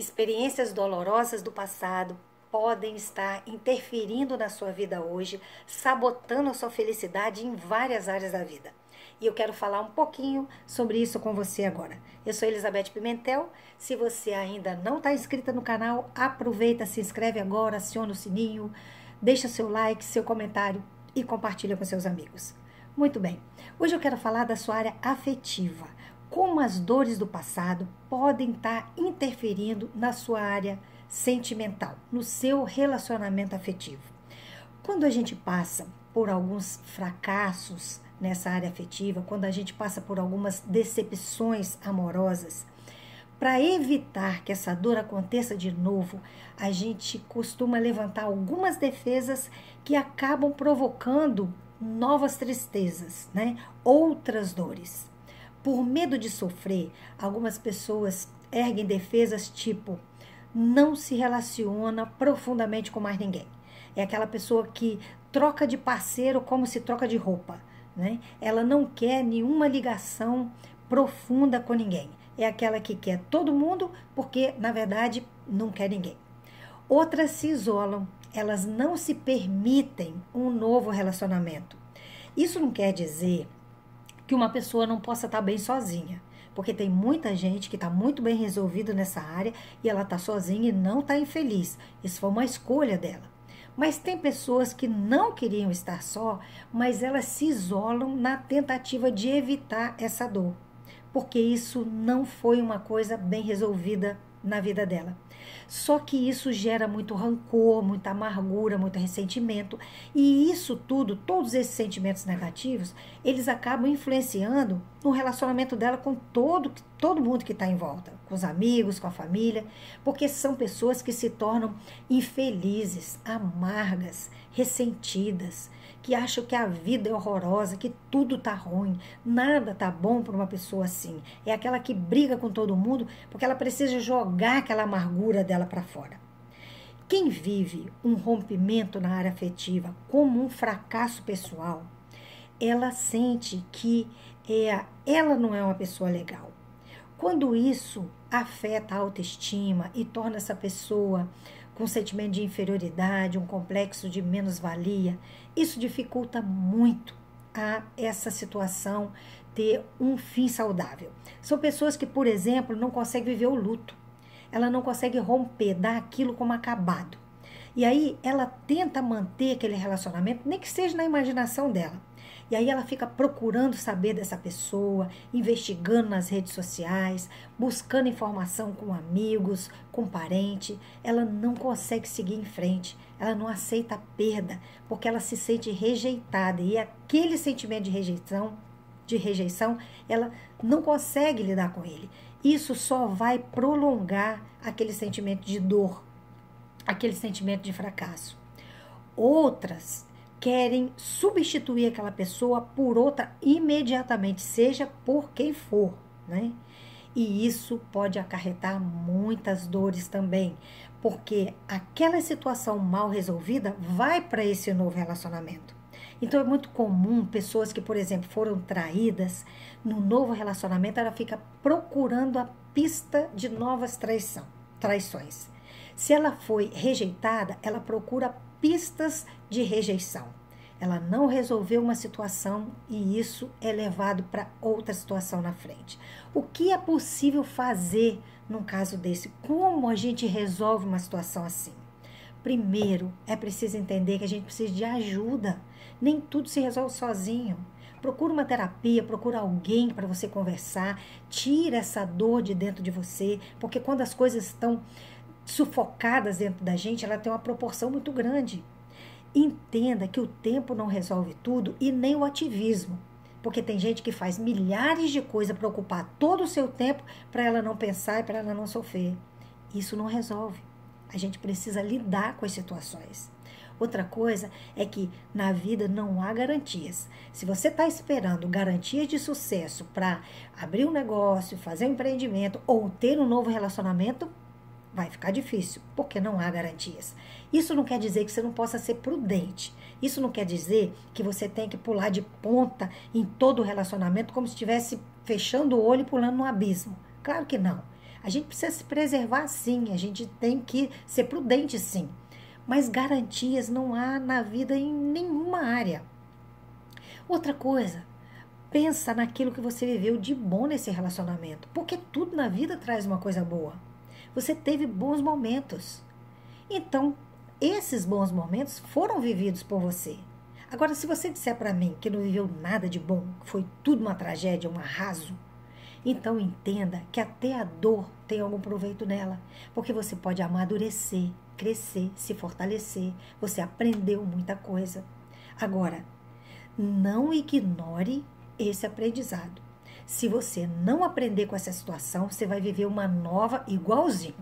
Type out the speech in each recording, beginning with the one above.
Experiências dolorosas do passado podem estar interferindo na sua vida hoje, sabotando a sua felicidade em várias áreas da vida. E eu quero falar um pouquinho sobre isso com você agora. Eu sou Elizabeth Pimentel. Se você ainda não está inscrita no canal, aproveita, se inscreve agora, aciona o sininho, deixa seu like, seu comentário e compartilha com seus amigos. Muito bem. Hoje eu quero falar da sua área afetiva. Como as dores do passado podem estar tá interferindo na sua área sentimental, no seu relacionamento afetivo. Quando a gente passa por alguns fracassos nessa área afetiva, quando a gente passa por algumas decepções amorosas, para evitar que essa dor aconteça de novo, a gente costuma levantar algumas defesas que acabam provocando novas tristezas, né? Outras dores. Por medo de sofrer, algumas pessoas erguem defesas tipo não se relaciona profundamente com mais ninguém. É aquela pessoa que troca de parceiro como se troca de roupa. Né? Ela não quer nenhuma ligação profunda com ninguém. É aquela que quer todo mundo porque, na verdade, não quer ninguém. Outras se isolam, elas não se permitem um novo relacionamento. Isso não quer dizer que uma pessoa não possa estar bem sozinha, porque tem muita gente que está muito bem resolvido nessa área e ela está sozinha e não está infeliz. Isso foi uma escolha dela. Mas tem pessoas que não queriam estar só, mas elas se isolam na tentativa de evitar essa dor, porque isso não foi uma coisa bem resolvida na vida dela. Só que isso gera muito rancor, muita amargura, muito ressentimento. E isso tudo, todos esses sentimentos negativos, eles acabam influenciando no relacionamento dela com todo, todo mundo que está em volta, com os amigos, com a família, porque são pessoas que se tornam infelizes, amargas, ressentidas, que acham que a vida é horrorosa, que tudo tá ruim, nada tá bom para uma pessoa assim. É aquela que briga com todo mundo porque ela precisa jogar aquela amargura dela para fora. Quem vive um rompimento na área afetiva como um fracasso pessoal, ela sente que é, ela não é uma pessoa legal. Quando isso afeta a autoestima e torna essa pessoa com sentimento de inferioridade, um complexo de menos-valia, isso dificulta muito a essa situação ter um fim saudável. São pessoas que, por exemplo, não conseguem viver o luto. Ela não consegue romper, dar aquilo como acabado. E aí ela tenta manter aquele relacionamento, nem que seja na imaginação dela. E aí ela fica procurando saber dessa pessoa, investigando nas redes sociais, buscando informação com amigos, com parente. Ela não consegue seguir em frente. Ela não aceita a perda, porque ela se sente rejeitada e aquele sentimento de rejeição, de rejeição, ela não consegue lidar com ele. Isso só vai prolongar aquele sentimento de dor, aquele sentimento de fracasso. Outras querem substituir aquela pessoa por outra imediatamente, seja por quem for, né? E isso pode acarretar muitas dores também, porque aquela situação mal resolvida vai para esse novo relacionamento. Então é muito comum pessoas que, por exemplo, foram traídas no novo relacionamento, ela fica procurando a pista de novas traição, traições. Se ela foi rejeitada, ela procura pistas de rejeição. Ela não resolveu uma situação e isso é levado para outra situação na frente. O que é possível fazer num caso desse? Como a gente resolve uma situação assim? Primeiro, é preciso entender que a gente precisa de ajuda. Nem tudo se resolve sozinho. Procura uma terapia, procura alguém para você conversar, tira essa dor de dentro de você, porque quando as coisas estão sufocadas dentro da gente, ela tem uma proporção muito grande. Entenda que o tempo não resolve tudo e nem o ativismo. Porque tem gente que faz milhares de coisas para ocupar todo o seu tempo para ela não pensar e para ela não sofrer. Isso não resolve. A gente precisa lidar com as situações. Outra coisa é que na vida não há garantias. Se você está esperando garantias de sucesso para abrir um negócio, fazer um empreendimento ou ter um novo relacionamento, vai ficar difícil, porque não há garantias. Isso não quer dizer que você não possa ser prudente. Isso não quer dizer que você tem que pular de ponta em todo o relacionamento como se estivesse fechando o olho e pulando no abismo. Claro que não. A gente precisa se preservar sim, a gente tem que ser prudente sim. Mas garantias não há na vida em nenhuma área. Outra coisa, pensa naquilo que você viveu de bom nesse relacionamento, porque tudo na vida traz uma coisa boa. Você teve bons momentos. Então, esses bons momentos foram vividos por você. Agora, se você disser para mim que não viveu nada de bom, foi tudo uma tragédia, um arraso, então entenda que até a dor tem algum proveito nela, porque você pode amadurecer, crescer, se fortalecer, você aprendeu muita coisa. Agora, não ignore esse aprendizado. Se você não aprender com essa situação, você vai viver uma nova igualzinho.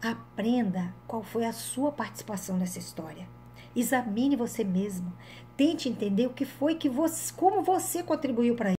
Aprenda qual foi a sua participação nessa história. Examine você mesmo. Tente entender o que foi que você, como você contribuiu para